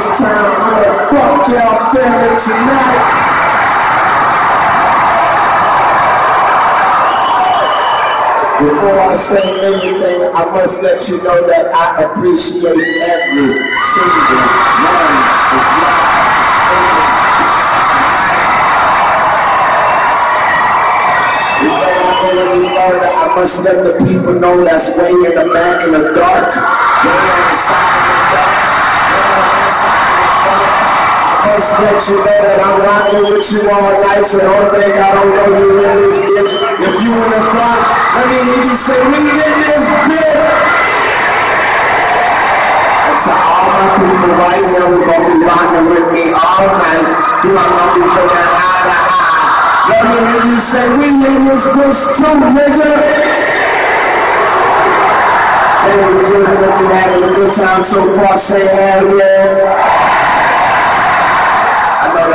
H-Town, how the fuck y'all feeling tonight? Before I say anything, I must let you know that I appreciate every single one of this bitch. Before I go any further, I must let the people know that's way in the back in the dark, way on the side of the dark, I must let you know that I'm rocking with you all night, so don't think I don't know you in this bitch. If you in the front, let me hear you say, we in this bitch. And to all my people right here gonna be rocking with me all night, who are gonna be looking eye to eye. Let me hear you say, we in this bitch too, nigga. Ladies and gentlemen, if you're having a good time so far, say hell yeah.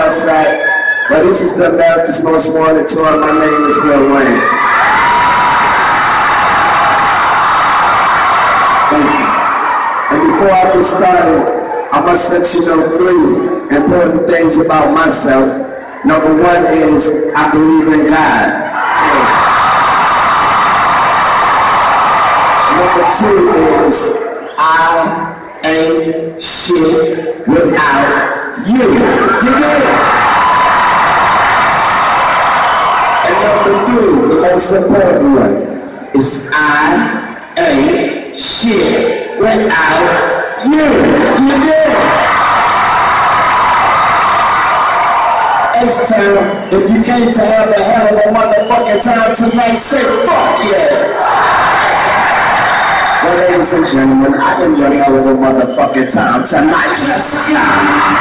But this is the America's Most Wanted Tour. My name is Lil Wayne. And before I get started, I must let you know three important things about myself. Number one is I believe in God. Number two is I ain't shit without you. You did it? And number three, the most important one, is I ain't shit without you. You did it? H-Town, if you came to have a hell of a motherfucking time tonight, say fuck yeah. Well, ladies and gentlemen, I am your hell of a motherfucking time tonight. Let's go.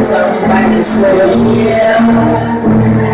Somebody say, yeah.